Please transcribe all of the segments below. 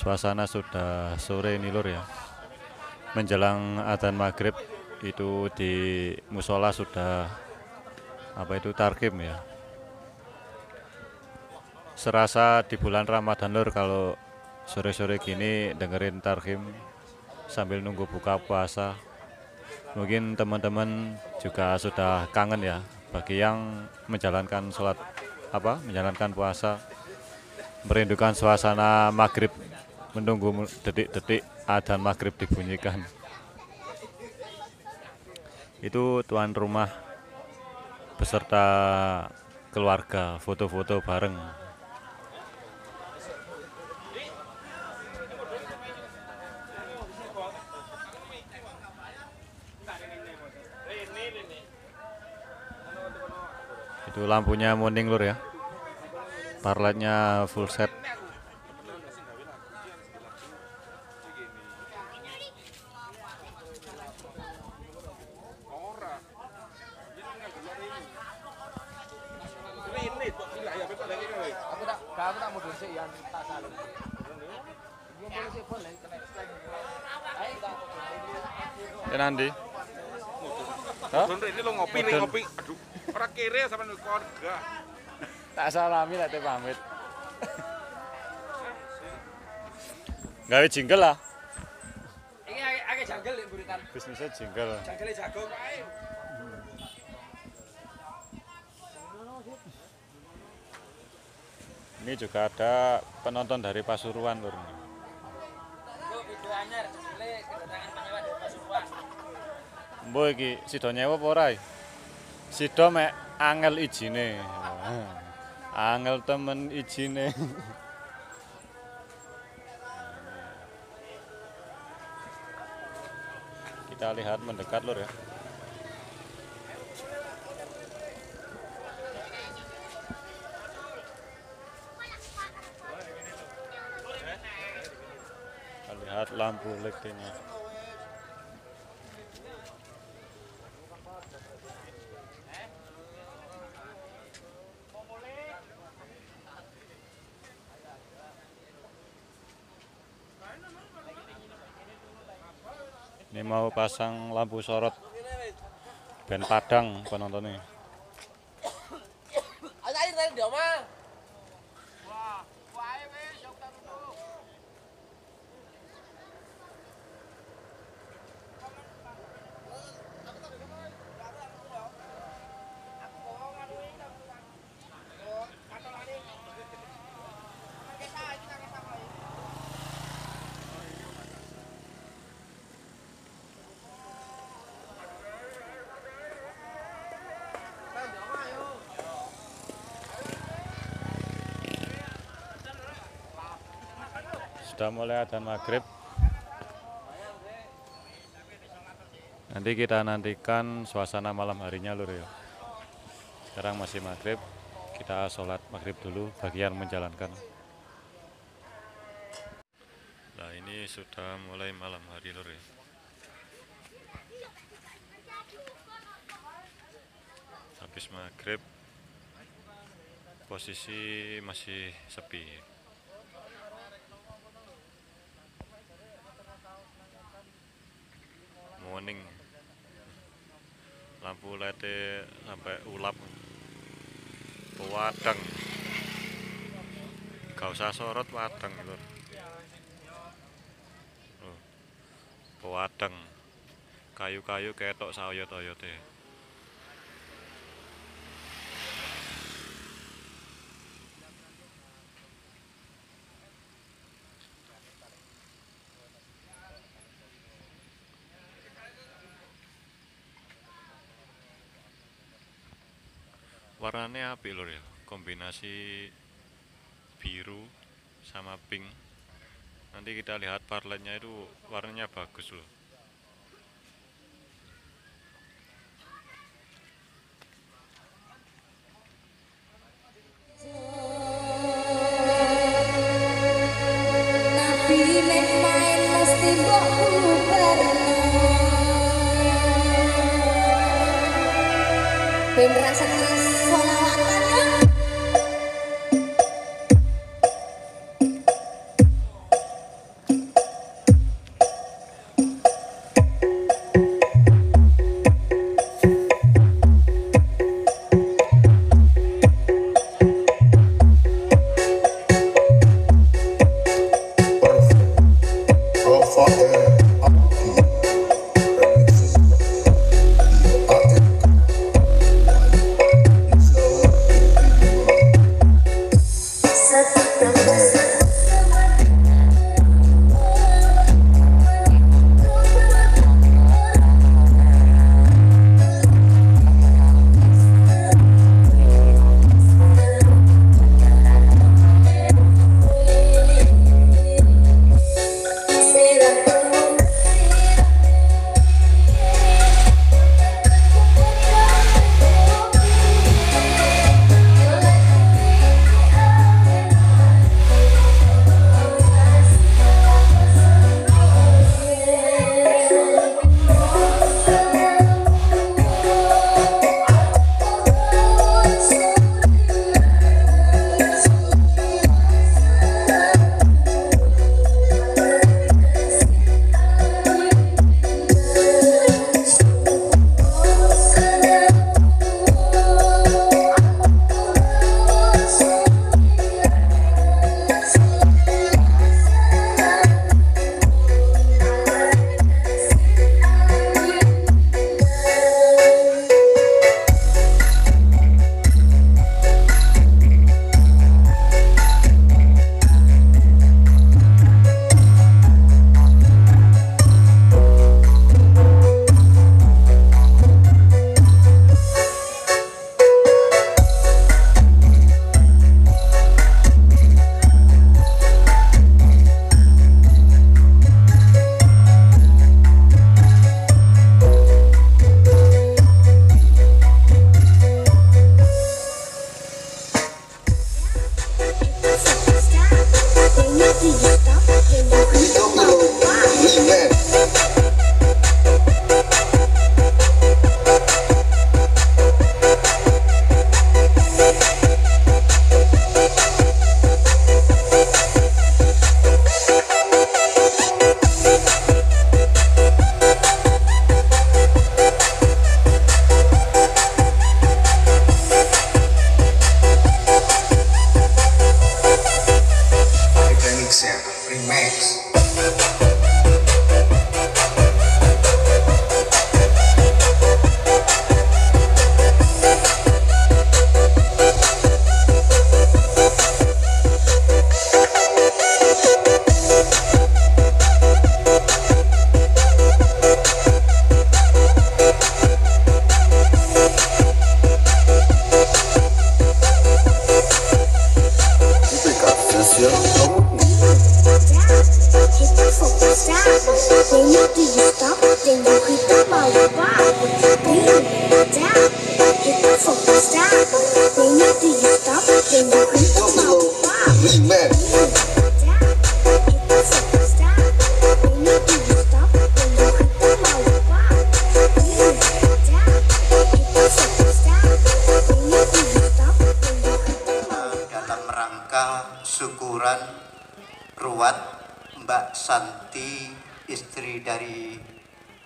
Suasana sudah sore ini lur ya. Menjelang adzan maghrib itu di musola sudah apa itu tarkim ya. Serasa di bulan Ramadan lur kalau sore-sore gini dengerin tarkim sambil nunggu buka puasa. Mungkin teman-teman juga sudah kangen ya bagi yang menjalankan sholat apa menjalankan puasa merindukan suasana maghrib menunggu detik-detik adzan maghrib dibunyikan. Itu tuan rumah beserta keluarga foto-foto bareng. Itu lampunya morning lur ya. Parletnya full set ya nanti. Ini lo ngopi nih ngopi. Aduh, orang kere sama keluarga. tak salami lah teh pamit. Gawe jingle lah. Ini agak jungle nih buritan. bisnisnya jingle. Jungle jagung. Ini juga ada penonton dari Pasuruan lur video anyar, jule kedatangan penyewa dari Pasuruan. Mbok iki sida nyewa apa ora? Sida mek angel ijine. Angel temen ijine. Kita lihat mendekat lur ya. Lihat lampu LED-nya. Pasang lampu sorot band Padang penontonnya. Ayo ayo dia mah. Sudah mulai adzan maghrib. Nanti kita nantikan suasana malam harinya lur ya. Sekarang masih maghrib, kita sholat maghrib dulu bagi yang menjalankan. Nah ini sudah mulai malam hari lur ya. Habis maghrib, posisi masih sepi. Morning. Lampu led sampai ulap. Pewadang. Gak usah sorot wadang lur. Pewadang. Kayu-kayu ketok sayot-ayote warnanya api lur ya. Kombinasi biru sama pink. Nanti kita lihat parletnya itu warnanya bagus loh Ben rasane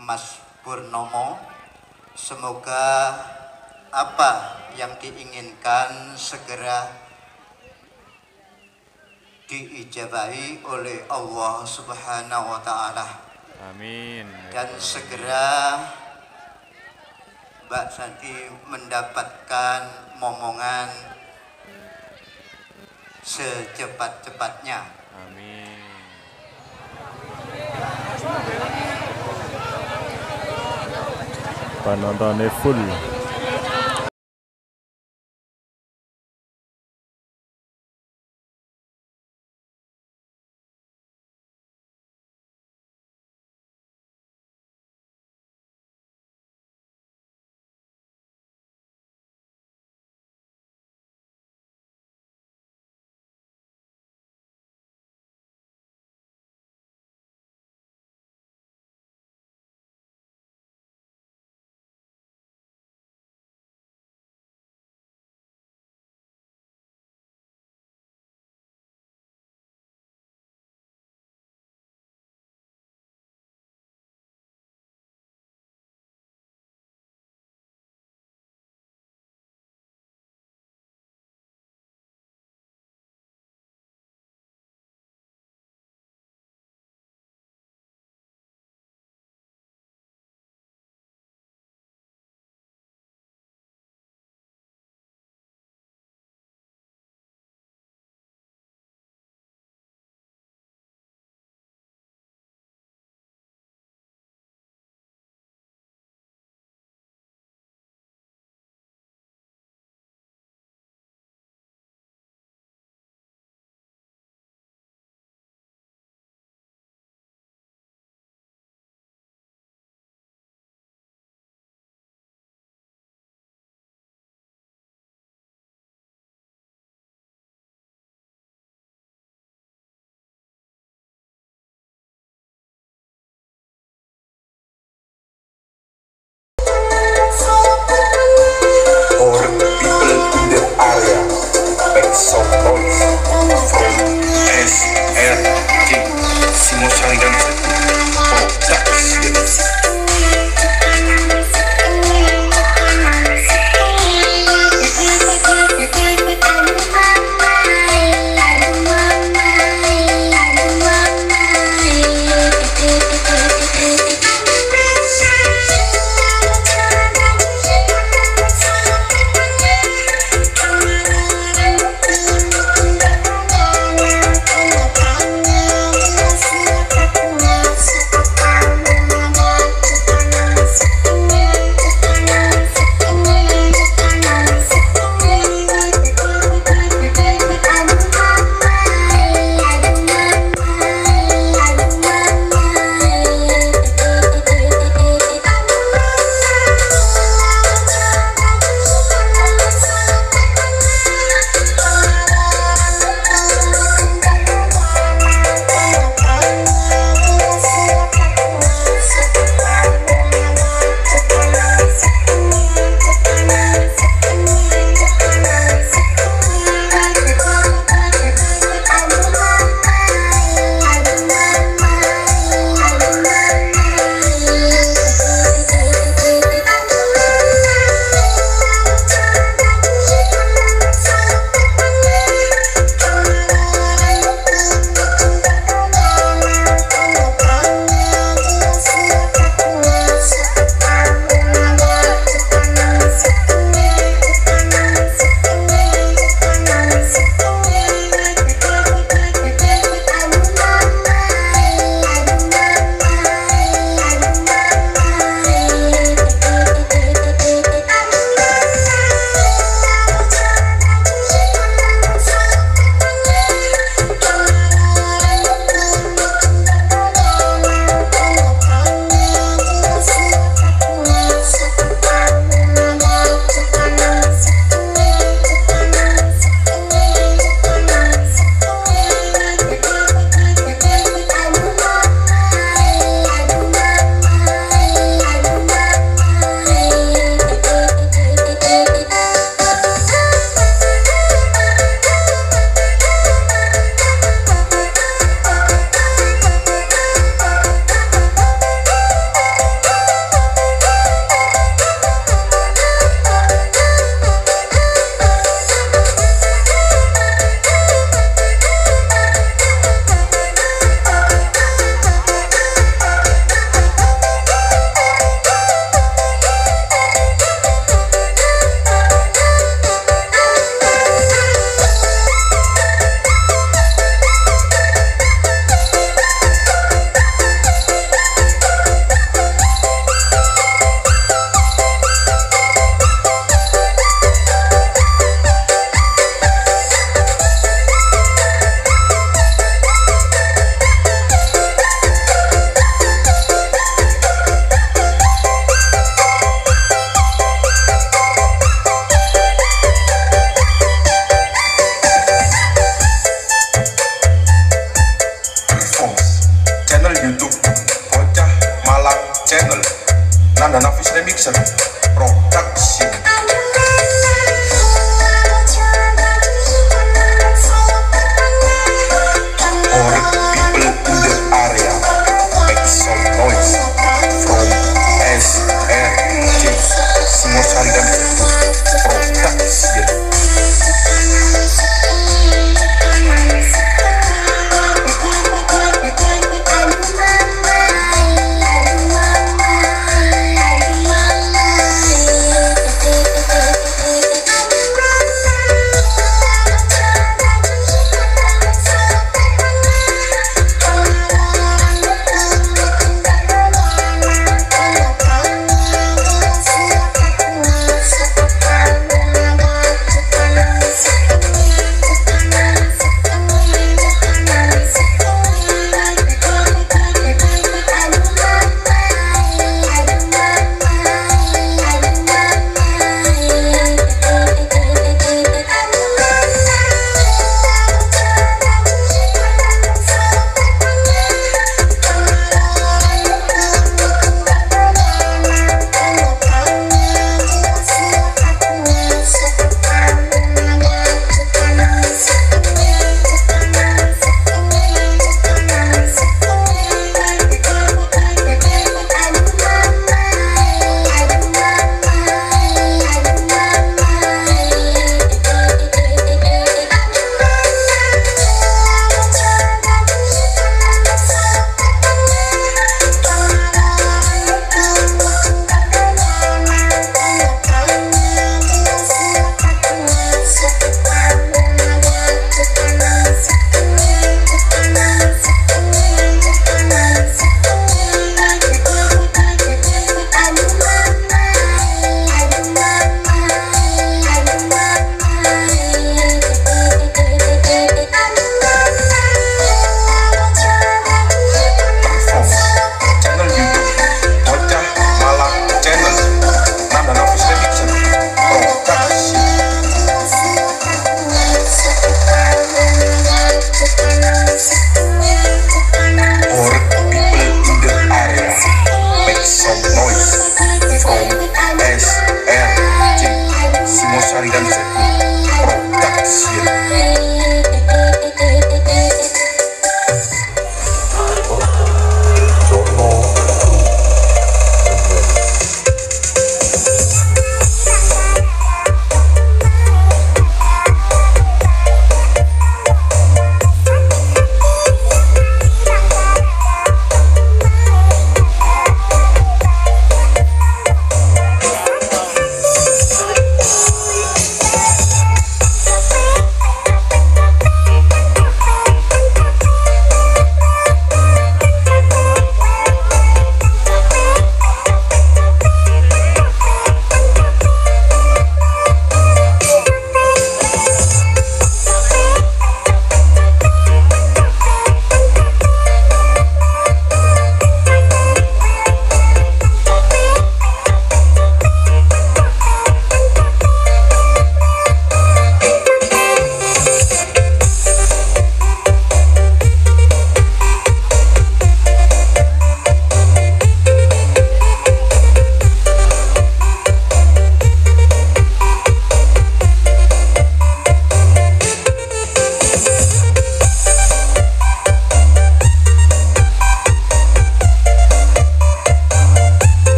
Mas Purnomo semoga apa yang diinginkan segera diijabahi oleh Allah Subhanahu wa taala Amin. dan segera Mbak Santi mendapatkan momongan secepat-cepatnya. Amin. Penontonnya full.